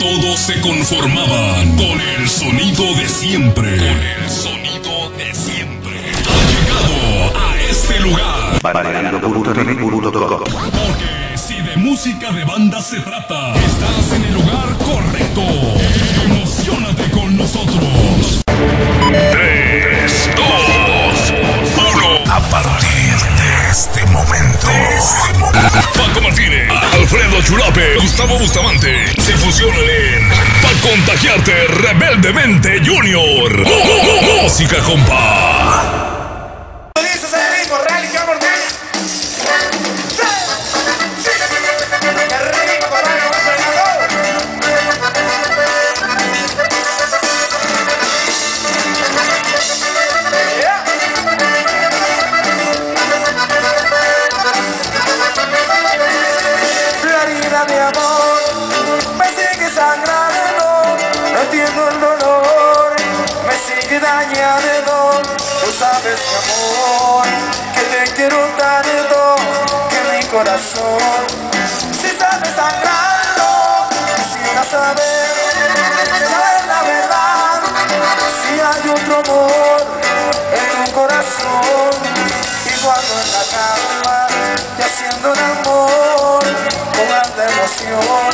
todos se conformaban con el sonido de siempre. Con el sonido de siempre. Ha llegado a este lugar. Porque si de música de banda se trata, estás en el lugar correcto. Emocionate con nosotros. 3, 2, 1. A partir de este momento, este Paco Martínez Alfredo Chulape, Gustavo Bustamante se fusionan en Pa' Contagiarte Rebeldemente Junior. Música, compa. añadido Tú sabes mi amor Que te quiero tanto Que mi corazón Si sabes sangrando Quisiera saber Saber la verdad. Si hay otro amor En tu corazón Y cuando en la cama Y haciendo el amor Con gran emoción.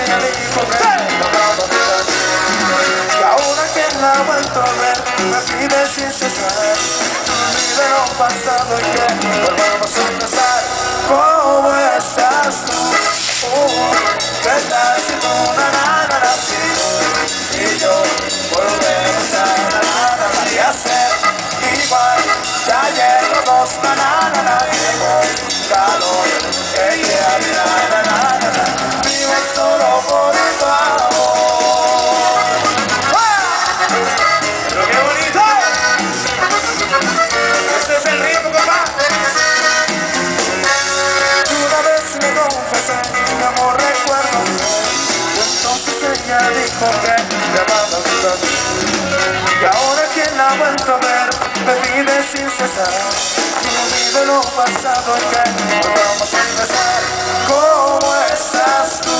Y ahora que la vuelto a ver, me pide sin cesar. Vive lo pasado y que volvamos a empezar. ¿Cómo estás tú? Uh, ¿Qué tal? me dijo que me abandonó Y ahora que la vuelto a ver me vive sin cesar. Y no vive lo pasado y que vamos a empezar. ¿Cómo estás tú?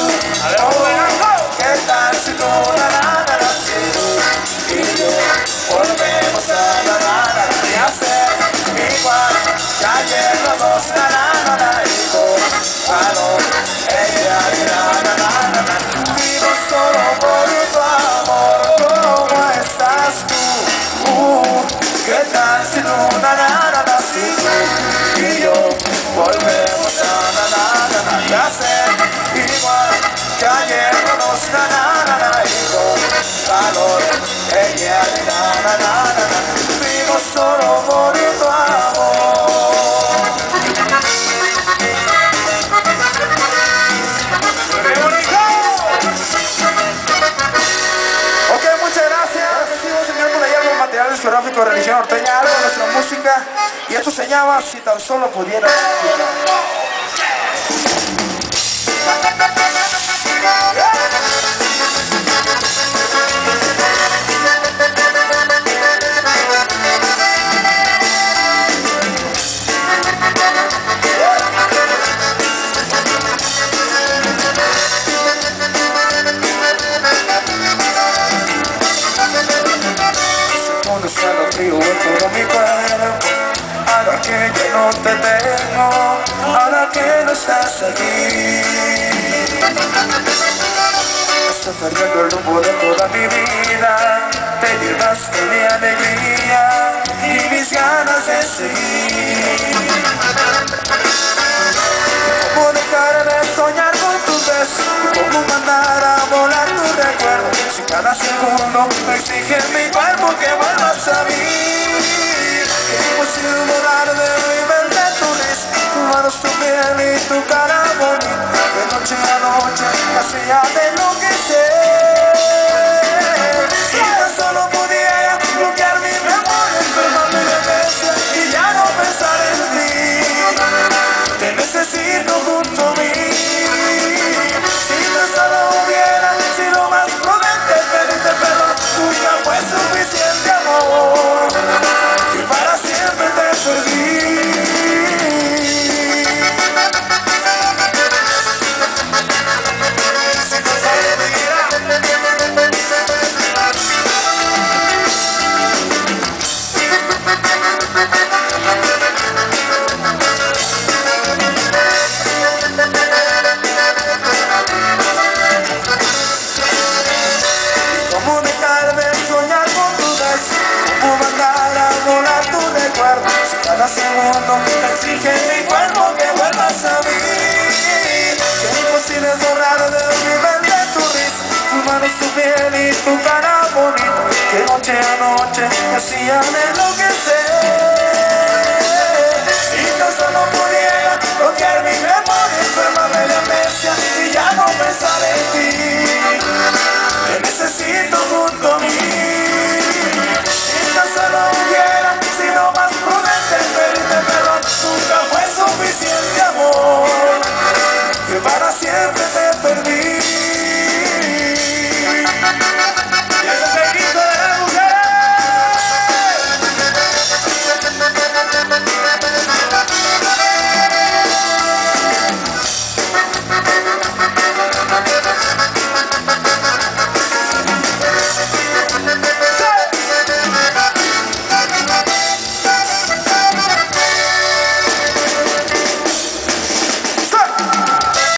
Oh, ¿Qué tal si tú vivo solo por tu amor ok muchas gracias sigo enseñando por allá los materiales de religión norteña algo de nuestra música. Y esto se llama si tan solo pudiera. En todo mi cuerpo. Ahora que ya no te tengo Ahora que no estás aquí. Estoy perdiendo el rumbo de toda mi vida. Te llevaste mi alegría Y mis ganas de seguir. ¿Cómo dejar de soñar con tus besos? ¿Cómo mandar a volar recuerdo? Si cada segundo me exige mi cuerpo que vuelvas a mí Es imposible borrar de mi mente tu risa Tu manos, tu piel y tu cara bonita De noche a noche me hacía de lo que sé segundo exige mi cuerpo que vuelvas a mí. Que imposible es borrar de mi mente tu risa Tu mano, tu piel y tu cara bonita. Que noche a noche me hacían enloquecer siempre te perdí.